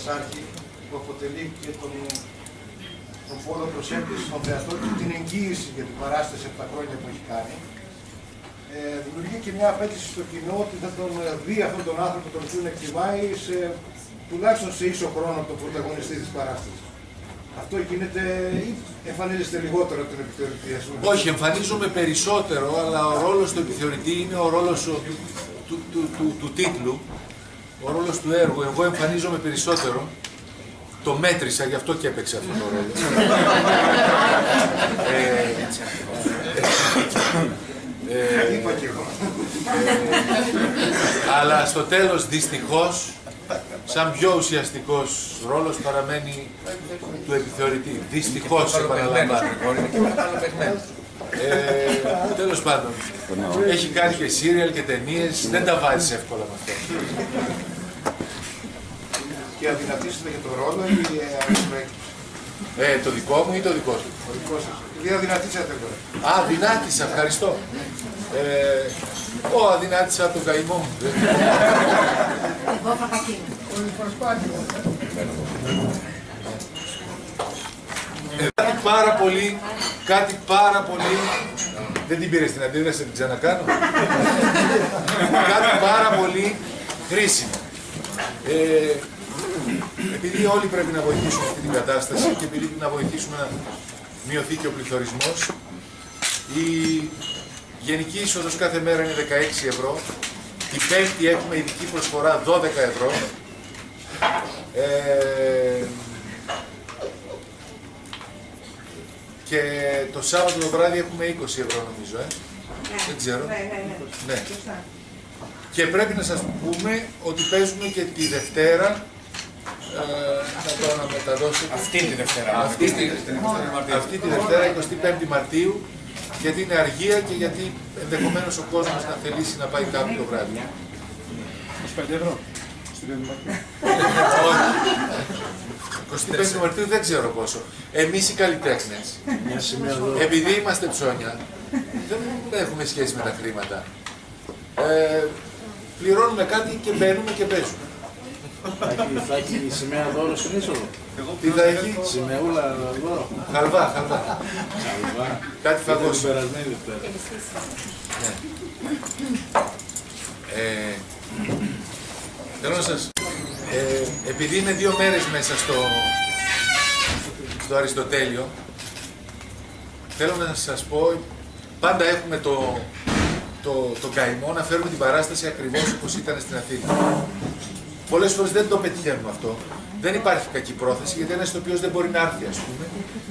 από ένα θεασάρχη που αποτελεί και τον, τον πόδο προσέγγιση των θεατών και την εγγύηση για την παράσταση από τα χρόνια που έχει κάνει. Ε, δημιουργεί και μια απέτηση στο κοινό ότι θα τον δει αυτόν τον άνθρωπο τον οποίο εκτιμάει σε, τουλάχιστον σε ίσο χρόνο από τον πρωταγωνιστή της παράστασης. Αυτό γίνεται ή εμφανίζεστε λιγότερο από τον επιθεωρητή, ας πούμε; Όχι, εμφανίζομαι περισσότερο, αλλά ο ρόλος του επιθεωρητή είναι ο ρόλος του, του, του, του, του τίτλου, ο ρόλος του έργου. Εγώ εμφανίζομαι περισσότερο. Το μέτρησα, γι' αυτό και έπαιξε αυτό το ρόλο. ε, Ε, Είπα και εγώ. αλλά στο τέλος, δυστυχώς, σαν πιο ουσιαστικός ρόλος παραμένει του επιθεωρητή. Δυστυχώς, επαναλαμβάνω. Ε, Τέλος πάντων. Έχει κάνει και σύριαλ και ταινίες. Δεν τα βάζεις εύκολα με αυτό. Και αδυνατήσετε για τον ρόλο ή ε, προέκυψε. Ε, το δικό μου ή το δικό του. Ο δικός σας. Δηλαδή αδυνατήσατε τώρα. Α, δυνάτησα, ευχαριστώ. Ε, Ω, αδυνάτησα από τον καημό μου. Εγώ Παπακίνη. Ε, κάτι πάρα πολύ, κάτι πάρα πολύ. Δεν την πήρες στην αντίδραση, θα την ξανακάνω. κάτι πάρα πολύ χρήσιμο. Ε, επειδή όλοι πρέπει να βοηθήσουμε αυτή την κατάσταση και επειδή να βοηθήσουμε να μειωθεί και ο πληθωρισμός, η γενική είσοδος κάθε μέρα είναι 16 ευρώ. Την πέμπτη έχουμε ειδική προσφορά 12 ευρώ. Ε, και το Σάββατο το βράδυ έχουμε 20 ευρώ νομίζω, ε. Δεν ξέρω. Ναι, ναι, ναι. Ναι. Σωστά. Και πρέπει να σας πούμε ότι παίζουμε και τη Δευτέρα, ε, να το να μεταδώσετε. Αυτή τη Δευτέρα. Αυτή τη, αυτή τη Δευτέρα, 25η Μαρτίου, γιατί είναι αργία και γιατί ενδεχομένως ο κόσμος να θελήσει να πάει κάπου το βράδυ. 25 ευρώ. Όχι. 25 Μαρτίου δεν ξέρω πόσο. Εμείς οι καλλιτέχνες, επειδή είμαστε ψώνια, δεν έχουμε σχέση με τα χρήματα. Ε, πληρώνουμε κάτι και μπαίνουμε και παίζουμε. Θα έχει σημαία δώρο στην είσοδο. Τι θα έχει, Σημαίουλα δώρο. χαλβά, χαλβά. Κάτι Την φαγός. περασμένη Δευτέρα. Ε, θέλω να σας... Ε, επειδή είναι δύο μέρες μέσα στο, στο Αριστοτέλειο, θέλω να σας πω, πάντα έχουμε το, το, το καημό να φέρουμε την παράσταση ακριβώς όπως ήταν στην Αθήνα. Πολλές φορές δεν το πετυχαίνουμε αυτό. Δεν υπάρχει κακή πρόθεση γιατί ένας ηθοποιός δεν μπορεί να έρθει, ας πούμε,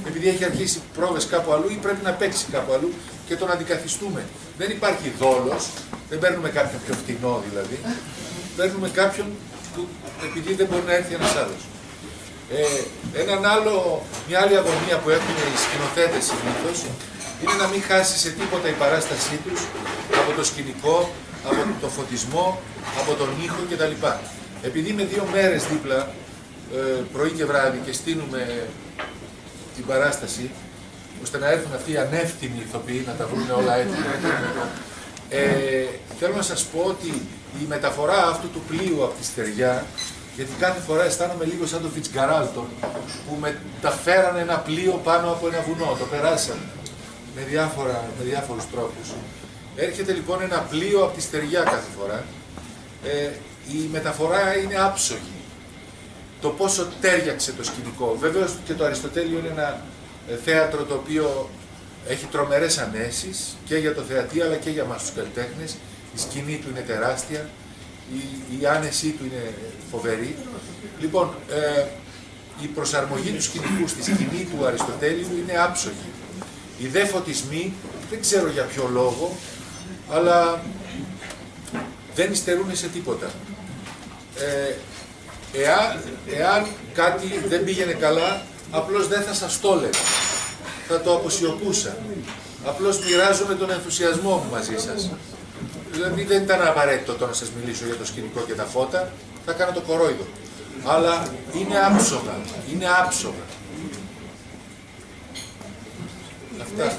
επειδή έχει αρχίσει πρόβες κάπου αλλού ή πρέπει να παίξει κάπου αλλού και τον αντικαθιστούμε. Δεν υπάρχει δόλος, δεν παίρνουμε κάποιον πιο φτηνό δηλαδή. Παίρνουμε κάποιον που επειδή δεν μπορεί να έρθει ένας άλλος. Ε, έναν άλλο, μια άλλη αγωνία που έχουν οι σκηνοθέτες συνήθως είναι να μην χάσει σε τίποτα η παράστασή τους από το σκηνικό, από το φωτισμό, από τον ήχο κτλ. Επειδή είμαι δύο μέρες δίπλα, ε, πρωί και βράδυ και στείλουμε την παράσταση, ώστε να έρθουν αυτοί οι ανεύθυνοι ηθοποιοί να τα βρουν όλα έτοιμα. Ε, θέλω να σας πω ότι η μεταφορά αυτού του πλοίου από τη στεριά, γιατί κάθε φορά αισθάνομαι λίγο σαν το Φιτσκαράλτον, που μεταφέρανε ένα πλοίο πάνω από ένα βουνό, το περάσανε με, διάφορα, με διάφορους τρόπους. Έρχεται λοιπόν ένα πλοίο από τη στεριά κάθε φορά. Ε, η μεταφορά είναι άψογη. Το πόσο τέριαξε το σκηνικό. Βέβαιω και το Αριστοτέλειο είναι ένα ε, θέατρο το οποίο έχει τρομερές ανέσεις και για το θεατή αλλά και για μας τους καλλιτέχνες. Η σκηνή του είναι τεράστια, η, η άνεσή του είναι φοβερή. Λοιπόν, ε, η προσαρμογή του σκηνικού στη σκηνή του Αριστοτέλειου είναι άψογη. Οι δε φωτισμοί, δεν ξέρω για ποιο λόγο, αλλά δεν υστερούν σε τίποτα. Ε, εάν, εάν κάτι δεν πήγαινε καλά, απλώς δεν θα σας το έλεγα. Θα το αποσιωπούσα. Απλώς μοιράζομαι τον ενθουσιασμό μου μαζί σας. Δηλαδή δεν ήταν απαραίτητο το να σας μιλήσω για το σκηνικό και τα φώτα, θα κάνω το κορόιδο. Αλλά είναι άψογα, είναι άψογα. Αυτά.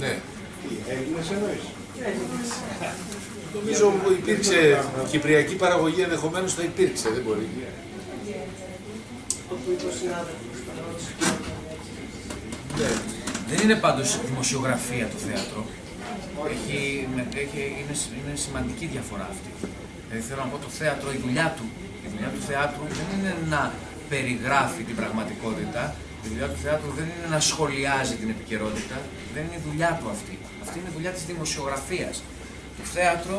Ναι. εκεί. Έλληνες εννοείς; Νομίζω που υπήρξε κυπριακή παραγωγή ενδεχομένως θα υπήρξε, δεν μπορεί. Δεν είναι πάντως δημοσιογραφία το θέατρο. Έχει, έχει, είναι, είναι σημαντική διαφορά αυτή. Δηλαδή θέλω να πω το θέατρο, η δουλειά του, η δουλειά του θεάτρου δεν είναι να περιγράφει την πραγματικότητα, η δουλειά του θεάτρου δεν είναι να σχολιάζει την επικαιρότητα, δεν είναι η δουλειά του αυτή. Αυτή είναι η δουλειά της δημοσιογραφίας. Το θέατρο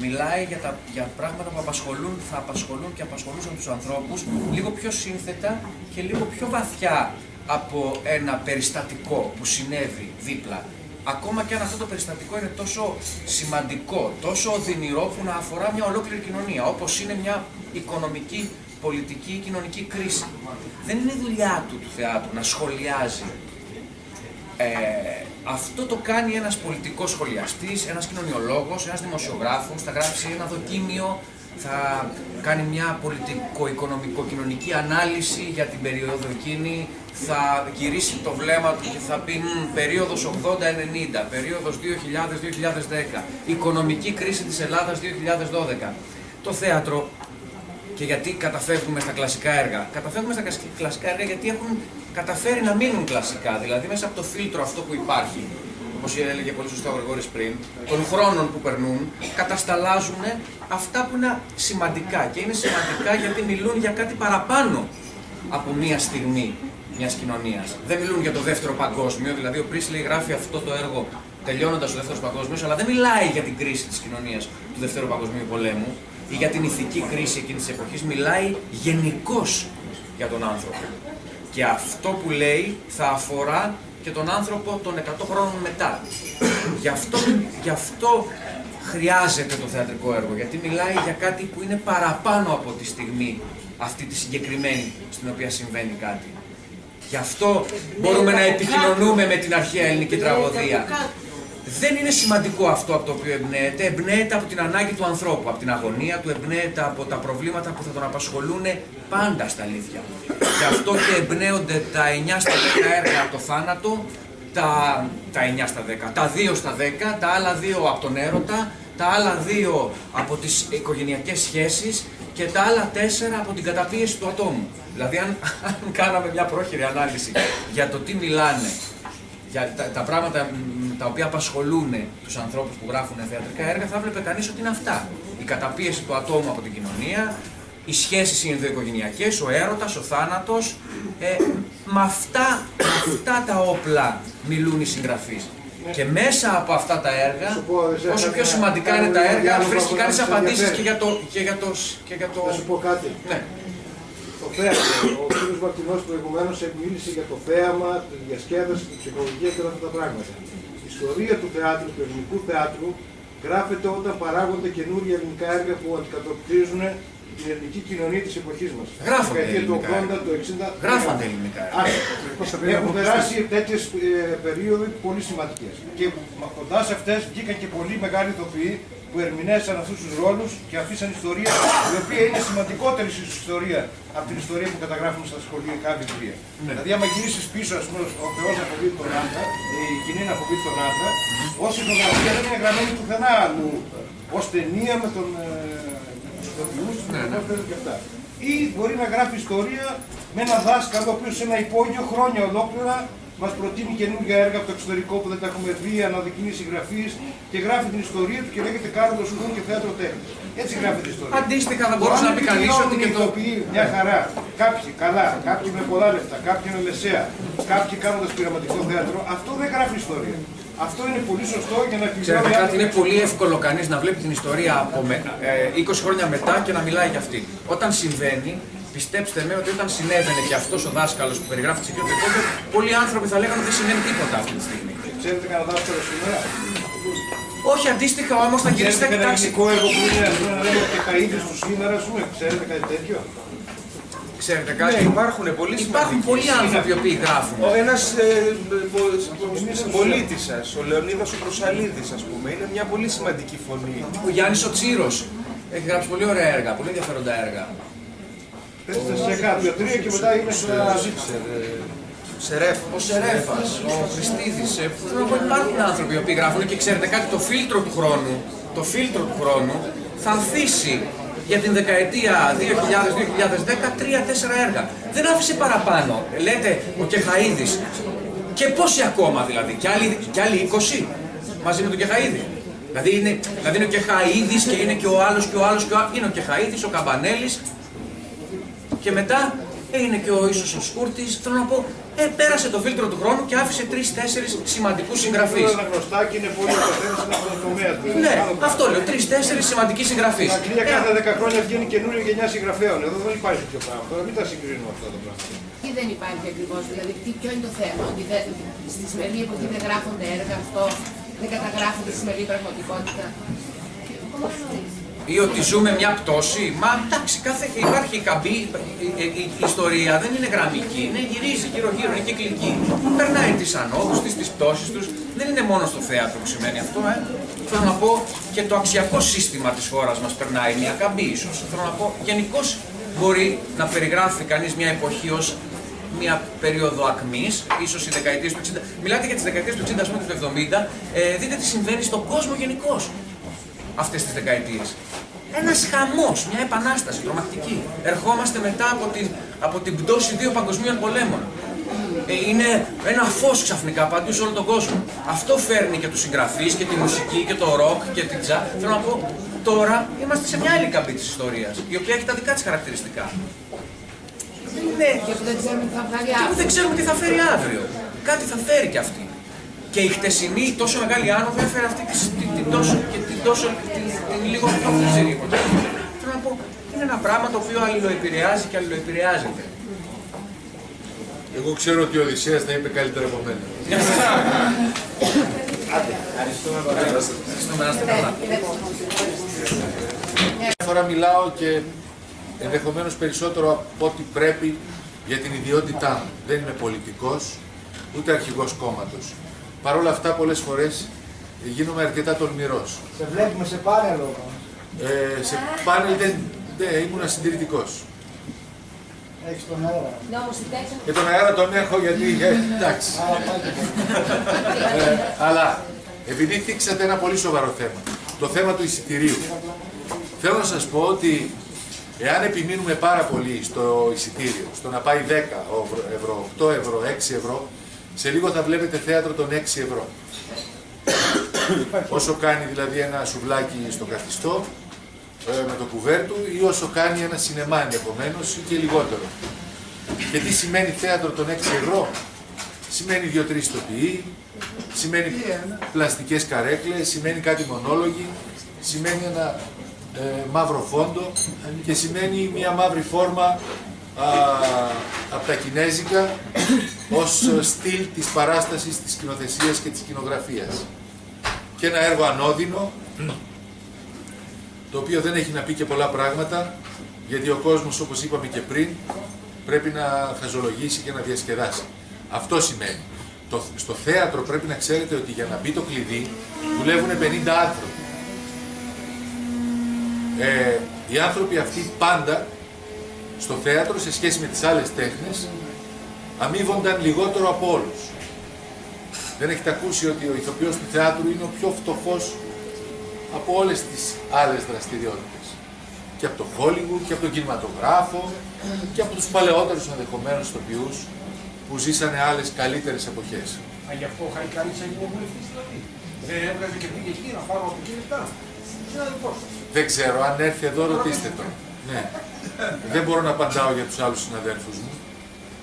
μιλάει για, τα, για πράγματα που απασχολούν, θα απασχολούν και απασχολούσαν τους ανθρώπους λίγο πιο σύνθετα και λίγο πιο βαθιά από ένα περιστατικό που συνέβη δίπλα. Ακόμα και αν αυτό το περιστατικό είναι τόσο σημαντικό, τόσο οδυνηρό που να αφορά μια ολόκληρη κοινωνία, όπως είναι μια οικονομική, πολιτική, κοινωνική κρίση. Δεν είναι δουλειά του του θεάτρου να σχολιάζει. Ε, αυτό το κάνει ένας πολιτικός σχολιαστής, ένας κοινωνιολόγος, ένας δημοσιογράφος, θα γράψει ένα δοκίμιο θα κάνει μια πολιτικο-οικονομικό-κοινωνική ανάλυση για την περίοδο εκείνη, θα γυρίσει το βλέμμα του και θα πει περίοδος 80-90, περίοδος 2000-2010, οικονομική κρίση της Ελλάδας 2012. Το θέατρο και γιατί καταφεύγουμε στα κλασικά έργα. Καταφεύγουμε στα κλασικά έργα γιατί έχουν καταφέρει να μείνουν κλασικά, δηλαδή μέσα από το φίλτρο αυτό που υπάρχει όπως έλεγε πολύ σωστά ο Γρηγόρης πριν, των χρόνων που περνούν, κατασταλάζουν αυτά που είναι σημαντικά. Και είναι σημαντικά γιατί μιλούν για κάτι παραπάνω από μία στιγμή μιας κοινωνίας. Δεν μιλούν για το δεύτερο παγκόσμιο, δηλαδή ο Πρίσλι γράφει αυτό το έργο τελειώνοντας ο δεύτερος παγκόσμιος, αλλά δεν μιλάει για την κρίση της κοινωνίας του δεύτερου παγκοσμίου πολέμου ή για την ηθική κρίση εκείνης της εποχής. Μιλάει γενικώς για τον άνθρωπο. Και αυτό που λέει θα αφορά και τον άνθρωπο των 100 χρόνων μετά. Γι' αυτό, γι αυτό χρειάζεται το θεατρικό έργο, γιατί μιλάει για κάτι που είναι παραπάνω από τη στιγμή αυτή τη συγκεκριμένη στην οποία συμβαίνει κάτι. Γι' αυτό μπορούμε να επικοινωνούμε με την αρχαία ελληνική τραγωδία. Δεν είναι σημαντικό αυτό από το οποίο εμπνέεται. Εμπνέεται από την ανάγκη του ανθρώπου, από την αγωνία του, εμπνέεται από τα προβλήματα που θα τον απασχολούν πάντα στα αλήθεια. Γι' αυτό και εμπνέονται τα 9 στα 10 έργα από το θάνατο, τα, τα 9 στα 10, τα 2 στα 10, τα άλλα 2 από τον έρωτα, τα άλλα 2 από τις οικογενειακές σχέσεις και τα άλλα 4 από την καταπίεση του ατόμου. Δηλαδή αν, αν κάναμε μια πρόχειρη ανάλυση για το τι μιλάνε για τα, τα πράγματα τα οποία απασχολούν τους ανθρώπους που γράφουν θεατρικά έργα, θα έβλεπε κανείς ότι είναι αυτά. Η καταπίεση του ατόμου από την κοινωνία, οι σχέσεις οι ενδοοικογενειακές, ο έρωτας, ο θάνατος. Ε, με, αυτά, αυτά τα όπλα μιλούν οι συγγραφείς. Και μέσα από αυτά τα έργα, όσο πιο σημαντικά είναι τα έργα, βρίσκει κανείς απαντήσεις και για το. Και για το, και για το... Να σου πω κάτι. Ναι. Το θέατρο. Ο κ. Μαρτινός προηγουμένως μίλησε για το θέαμα, τη διασκέδαση, την ψυχολογία και όλα αυτά τα πράγματα ιστορία του θεάτρου, του ελληνικού θεάτρου, γράφεται όταν παράγονται καινούργια ελληνικά έργα που αντικατοπτρίζουν την ελληνική κοινωνία της εποχής μας. Γράφονται του 80, του 60. Γράφονται ελληνικά έργα. Έχουν περάσει τέτοιες περίοδοι πολύ σημαντικές. Και κοντά σε αυτές βγήκαν και πολύ μεγάλοι ηθοποιοί που ερμηνεύσαν αυτούς τους ρόλους και αφήσαν ιστορία η οποία είναι σημαντικότερη ιστορία από την ιστορία που καταγράφουν στα σχολεία κάθε βιβλία. Ναι. Δηλαδή, άμα γυρίσεις πίσω, ας πούμε, ο Θεός αποβεί τον άντρα, η κοινή να αποβεί τον άντρα, ως ηθογραφία δεν είναι γραμμένη πουθενά αλλού. Ω ταινία με τον ηθοποιού, ναι, ναι. και αυτά. Ή μπορεί να γράφει ιστορία με ένα δάσκαλο, ο οποίος σε ένα υπόγειο χρόνια ολόκληρα μας προτείνει καινούργια έργα από το εξωτερικό που δεν τα έχουμε δει, αναδεικνύει συγγραφεί και γράφει την ιστορία του και λέγεται Κάρολο Σουγούν και θέατρο τέχνης. Έτσι γράφει την ιστορία. Αντίστοιχα θα μπορούσε να πει κανείς ότι και το. Μια χαρά. Κάποιοι καλά, κάποιοι με πολλά λεφτά, κάποιοι με μεσαία, κάποιοι κάνοντας πειραματικό θέατρο, αυτό δεν γράφει ιστορία. Αυτό είναι πολύ σωστό για να επιβάλλει. Ξέρετε κάτι, είναι πολύ εύκολο κανείς να βλέπει την ιστορία από 20 ε, χρόνια μετά και να μιλάει για αυτή. Όταν συμβαίνει, Πιστέψτε με ότι όταν συνέβαινε και αυτός ο δάσκαλος που περιγράφει τη συγκεκριμένη εποχή, πολλοί άνθρωποι θα λέγανε ότι δεν συμβαίνει τίποτα αυτή τη στιγμή. Ξέρετε κανένα δάσκαλο σήμερα; Όχι, αντίστοιχα όμως θα γυρίσετε και κοιτάξει. Ξέρετε έργο που είναι να λέμε και τα είδη του σήμερα, ας πούμε, ξέρετε κάτι τέτοιο; Ξέρετε κάτι; Ναι, υπάρχουν πολλοί Υπάρχουν πολλοί άνθρωποι οι οποίοι γράφουν. Ο ένας ε, πολίτη σας, ο Λεωνίδας ο Προσαλίδη, ας πούμε, είναι μια πολύ σημαντική φωνή. Ο Γιάννης ο Τσίρος έχει γράψει πολύ ωραία έργα, πολύ ενδιαφέροντα έργα. Πέστε σε κάτι, τρία και μετά είναι στα... Σερέφ. ο Σερέφας, ο Χριστίδης, ε, θέλω να πω υπάρχουν άνθρωποι που γράφουν και ξέρετε κάτι, το φίλτρο του χρόνου, το φίλτρο του χρόνου θα ανθίσει για την δεκαετία 2000-2010 τρία-τέσσερα έργα. Δεν άφησε παραπάνω. Λέτε ο Κεχαίδης. Και πόσοι ακόμα δηλαδή, και άλλοι, και άλλοι 20 μαζί με τον Κεχαίδη. Δηλαδή είναι, δηλαδή είναι ο Κεχαίδης και είναι και ο άλλος και ο άλλος και ο άλλος. Είναι ο Κεχαίδης, ο Καμπανέλης, και μετά έγινε και ο ίσως ο Σκούρτης, θέλω να πω, ε, πέρασε το φίλτρο του χρόνου και άφησε τρει-τέσσερι σημαντικούς συγγραφείς. Είναι γνωστά και είναι πολύ ο καθένα είναι από το τομέα του. Ναι, αυτό λέω. Τρει-τέσσερι σημαντικοί συγγραφείς. Στην Αγγλία κάθε 10 χρόνια βγαίνει καινούργια γενιά συγγραφέων. Εδώ δεν υπάρχει τέτοιο πράγμα. Τώρα μην τα συγκρίνουμε αυτά τα πράγματα. Τι δεν υπάρχει ακριβώς, δηλαδή τι, ποιο είναι το θέμα, ότι δεν, στη σημερινή εποχή δεν γράφονται έργα, αυτό δεν καταγράφεται στη σημερινή πραγματικότητα; Ή ότι ζούμε μια πτώση. Μα εντάξει, κάθε, υπάρχει καμπή. Η, η, η, η ιστορία δεν είναι γραμμική, είναι γυρίζει γύρω-γύρω, είναι κυκλική. Περνάει τις ανόδους της, τις πτώσεις τους. Δεν είναι μόνο στο θέατρο που σημαίνει αυτό, ε. Θέλω να πω και το αξιακό σύστημα της χώρας μας περνάει μια καμπή, ίσως. Θέλω να πω γενικώς μπορεί να περιγράφει κανείς μια εποχή ως μια περίοδο ακμής, ίσως οι δεκαετίες του 60. Μιλάτε για τις δεκαετίες του 60 ας πούμε, και του 70. Ε, δείτε τι συμβαίνει στον κόσμο γενικώς αυτές τις δεκαετίες. Ένας χαμός, μια επανάσταση τρομακτική. Ερχόμαστε μετά από την, από την πτώση δύο παγκοσμίων πολέμων. Ε, είναι ένα φως ξαφνικά παντού σε όλο τον κόσμο. Αυτό φέρνει και τους συγγραφείς και τη μουσική και το ροκ και την τζα. Θέλω να πω, τώρα είμαστε σε μια άλλη καμπή της ιστορίας, η οποία έχει τα δικά της χαρακτηριστικά. Δεν είναι Και που δεν ξέρουμε τι θα βγάλει και που αύριο. δεν ξέρουμε τι θα φέρει αύριο. Κάτι θα φέρει κι αυτή. Και η χτεσινή τόσο μεγάλη άνοδο έφερε αυτή τη, την, την τόσο, και την τόσο την, την λίγο πιο χλιζερή. Θέλω να πω, είναι ένα πράγμα το οποίο αλληλοεπηρεάζει και αλληλοεπηρεάζεται. Εγώ ξέρω ότι ο Οδυσσέας θα είπε καλύτερα από μένα. Ευχαριστούμε να είστε καλά. Μια φορά μιλάω και ενδεχομένως περισσότερο από ό,τι πρέπει για την ιδιότητά μου. Δεν είμαι πολιτικός, ούτε αρχηγός κόμματος. Παρ' όλα αυτά πολλές φορές γίνομαι αρκετά τολμηρός. Σε βλέπουμε σε πάνελ όμως. Ε, σε πάνελ δεν, δεν ήμουν συντηρητικός. Έχεις τον αέρα. Ναι, όμως η τέξη Και τον αέρα τον έχω γιατί, ε, εντάξει. Άρα πάει και Ε, αλλά επειδή θίξατε ένα πολύ σοβαρό θέμα, το θέμα του εισιτηρίου. Θέλω να σας πω ότι εάν επιμείνουμε πάρα πολύ στο εισιτήριο, στο να πάει 10 ευρώ, 8 ευρώ, 6 ευρώ, σε λίγο θα βλέπετε θέατρο των 6 ευρώ. όσο κάνει δηλαδή ένα σουβλάκι στο καθιστό, ε, με το κουβέρ του, ή όσο κάνει ένα σινεμά ενδεχομένως ή και λιγότερο. Και τι σημαίνει θέατρο των 6 ευρώ, σημαίνει δύο-τρεις ηθοποιοί, σημαίνει πλαστικές καρέκλες, σημαίνει κάτι μονόλογοι, σημαίνει ένα ε, μαύρο φόντο και σημαίνει μια μαύρη φόρμα α, από τα κινέζικα ως ε, στυλ της παράστασης της σκηνοθεσίας και της σκηνογραφίας. Και ένα έργο ανώδυνο, το οποίο δεν έχει να πει και πολλά πράγματα, γιατί ο κόσμος, όπως είπαμε και πριν, πρέπει να χαζολογήσει και να διασκεδάσει. Αυτό σημαίνει. Το, στο θέατρο πρέπει να ξέρετε ότι για να μπει το κλειδί δουλεύουν 50 άνθρωποι. Ε, οι άνθρωποι αυτοί πάντα στο θέατρο σε σχέση με τις άλλες τέχνες αμείβονταν λιγότερο από όλους. Δεν έχετε ακούσει ότι ο ηθοποιός του θεάτρου είναι ο πιο φτωχός από όλες τις άλλες δραστηριότητες. Και από το Hollywood και από τον κινηματογράφο και από τους παλαιότερους ενδεχομένως ηθοποιούς που ζήσανε άλλες καλύτερες εποχές. Α, γι' αυτό ο Χαϊκάλης έγινε βουλευτής δηλαδή. Δεν έβγαζε και πήγε εκεί να πάρω από εκεί λεφτά. Συνάδελφός σας; Δεν ξέρω, αν έρθει εδώ ρωτήστε το. Ναι. Δεν μπορώ να απαντάω για τους άλλους συναδέλφους μου.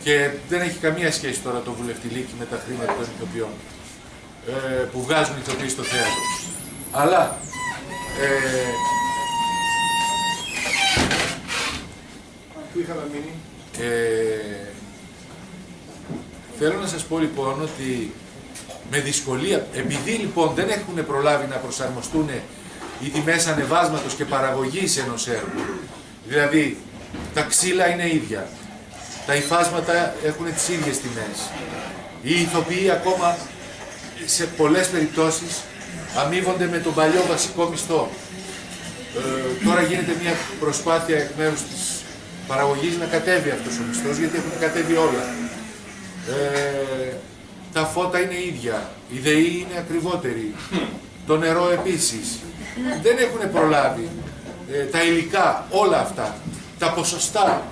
Και δεν έχει καμία σχέση τώρα το βουλευτηλίκι με τα χρήματα των ηθοποιών ε, που βγάζουν οι ηθοποιοί στο θέατρο. Αλλά ε, Πού είχαμε μείνει; Ε, θέλω να σας πω λοιπόν ότι με δυσκολία, επειδή λοιπόν δεν έχουν προλάβει να προσαρμοστούν οι τιμές ανεβάσματος και παραγωγής ενός έργου, δηλαδή τα ξύλα είναι ίδια, τα υφάσματα έχουν τις ίδιες τιμές, οι ηθοποιοί ακόμα σε πολλές περιπτώσεις αμείβονται με τον παλιό βασικό μισθό. Ε, τώρα γίνεται μια προσπάθεια εκ μέρους της παραγωγής να κατέβει αυτός ο μισθός, γιατί έχουν κατέβει όλα. Ε, τα φώτα είναι ίδια, η ΔΕΗ είναι ακριβότερη, το νερό επίσης. Δεν έχουν προλάβει ε, τα υλικά, όλα αυτά, τα ποσοστά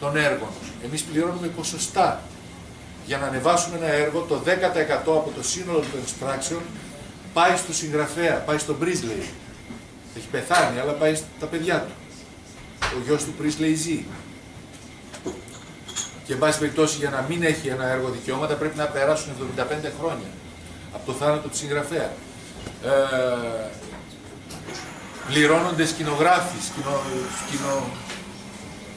των έργων. Εμείς πληρώνουμε ποσοστά για να ανεβάσουμε ένα έργο, το 10% από το σύνολο των εισπράξεων πάει στο συγγραφέα, πάει στον Πρίσλεϊ. Έχει πεθάνει, αλλά πάει στα παιδιά του. Ο γιος του Πρίσλεϊ ζει. Και εν πάση περιπτώσει για να μην έχει ένα έργο δικαιώματα πρέπει να περάσουν 75 χρόνια από το θάνατο του συγγραφέα. Ε, πληρώνονται σκηνογράφοι, σκηνο,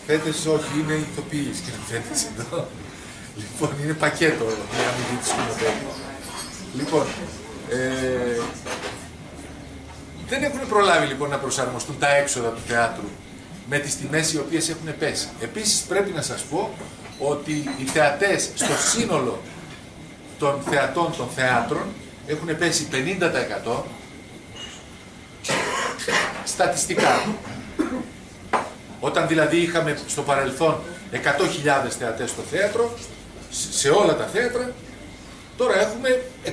σκηνοθέτες, όχι, είναι ηθοποιοί σκηνοθέτες εδώ. Λοιπόν, είναι πακέτο η αμοιβή της σκηνοθέτη. Λοιπόν, ε, δεν έχουν προλάβει λοιπόν να προσαρμοστούν τα έξοδα του θεάτρου με τις τιμές οι οποίες έχουν πέσει. Επίσης πρέπει να σας πω ότι οι θεατές στο σύνολο των θεατών των θεάτρων έχουν πέσει 50% στατιστικά. Όταν δηλαδή είχαμε στο παρελθόν 100.000 θεατές στο θέατρο, σε όλα τα θέατρα, τώρα έχουμε 60.000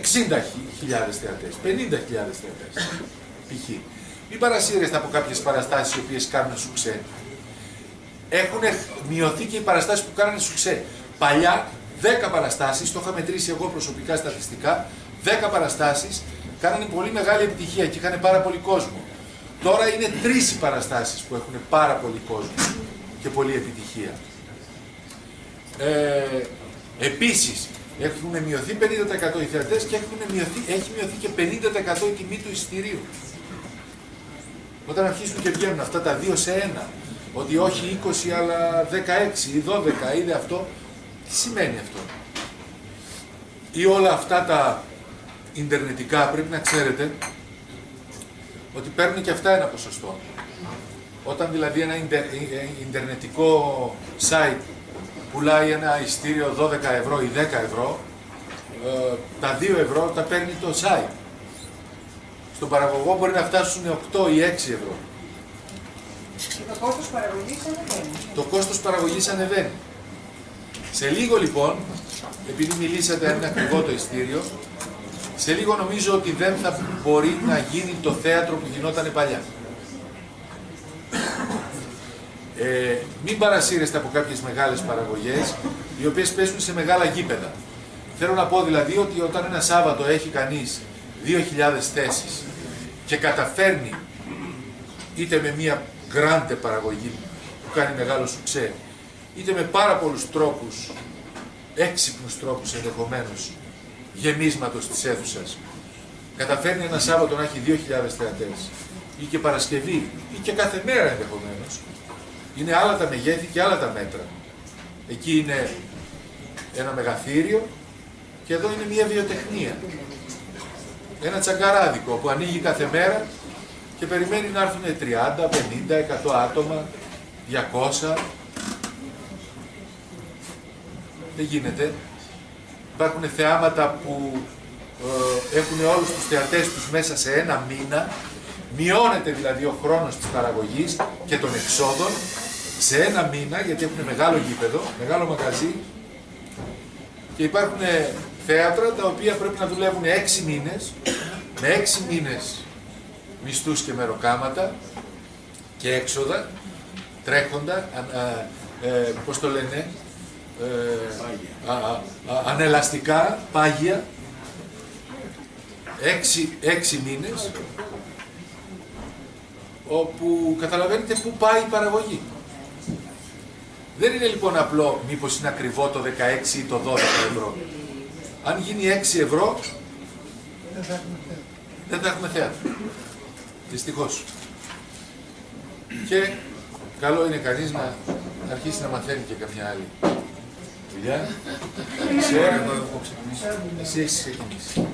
θεατές, 50.000 θεατές, π.χ. Μην παρασύρεστε από κάποιες παραστάσεις οι οποίες κάνουν σουξέ. Έχουν μειωθεί και οι παραστάσεις που κάνουν σουξέ. Παλιά, 10 παραστάσεις, το είχα μετρήσει εγώ προσωπικά στατιστικά, 10 παραστάσεις κάνανε πολύ μεγάλη επιτυχία και είχαν πάρα πολύ κόσμο. Τώρα είναι τρεις οι παραστάσεις που έχουν πάρα πολύ κόσμο και πολύ επιτυχία. Ε, επίσης, έχουν μειωθεί 50% οι θεατές και έχουν μειωθεί, έχει μειωθεί και 50% η τιμή του εισιτηρίου. Όταν αρχίσουν και βγαίνουν αυτά τα δύο σε ένα, ότι όχι 20 αλλά 16 ή 12 είδε αυτό, τι σημαίνει αυτό; Ή όλα αυτά τα ιντερνετικά πρέπει να ξέρετε ότι παίρνουν και αυτά ένα ποσοστό. Όταν δηλαδή ένα ε, ε, ιντερνετικό site πουλάει ένα ειστήριο 12 ευρώ ή 10 ευρώ, ε, τα 2 ευρώ τα παίρνει το site. Στον παραγωγό μπορεί να φτάσουν 8 ή 6 ευρώ. Και το κόστος παραγωγής ανεβαίνει. Το κόστος παραγωγής ανεβαίνει. Σε λίγο λοιπόν, επειδή μιλήσατε αν είναι ακριβό το ειστήριο, σε λίγο νομίζω ότι δεν θα μπορεί να γίνει το θέατρο που γινόταν παλιά. Ε, μην παρασύρεστε από κάποιες μεγάλες παραγωγές, οι οποίες παίζουν σε μεγάλα γήπεδα. Θέλω να πω δηλαδή ότι όταν ένα Σάββατο έχει κανείς 2.000 θέσεις και καταφέρνει είτε με μια γκράντε παραγωγή που κάνει μεγάλο σουξέ, είτε με πάρα πολλούς τρόπους, έξυπνους τρόπους ενδεχομένως, γεμίσματος της αίθουσας. Καταφέρνει ένας Σάββατο να έχει 2.000 θεατές ή και Παρασκευή ή και κάθε μέρα ενδεχομένως. Είναι άλλα τα μεγέθη και άλλα τα μέτρα. Εκεί είναι ένα μεγαθύριο και εδώ είναι μια βιοτεχνία. Ένα τσαγκαράδικο που ανοίγει κάθε μέρα και περιμένει να έρθουν 30, 50, 100 άτομα, 200. Δεν γίνεται. Υπάρχουν θεάματα που ε, έχουν όλους τους θεατές τους μέσα σε ένα μήνα, μειώνεται δηλαδή ο χρόνος της παραγωγής και των εξόδων σε ένα μήνα, γιατί έχουν μεγάλο γήπεδο, μεγάλο μαγαζί. Και υπάρχουν θέατρα τα οποία πρέπει να δουλεύουν έξι μήνες, με έξι μήνες μισθούς και μεροκάματα και έξοδα, τρέχοντα, α, ε, πώς το λένε, ε, α, ανελαστικά, πάγια, έξι, έξι μήνες, όπου καταλαβαίνετε πού πάει η παραγωγή. Δεν είναι λοιπόν απλό μήπως είναι ακριβό το 16 ή το 12 ευρώ. Αν γίνει 6 ευρώ, δεν θα έχουμε θέατρο. Δυστυχώς. Και καλό είναι κανείς να αρχίσει να μαθαίνει και καμιά άλλη δουλειά. Ξέρω, εγώ έχω ξεκινήσει. Εσύ έχεις ξεκινήσει.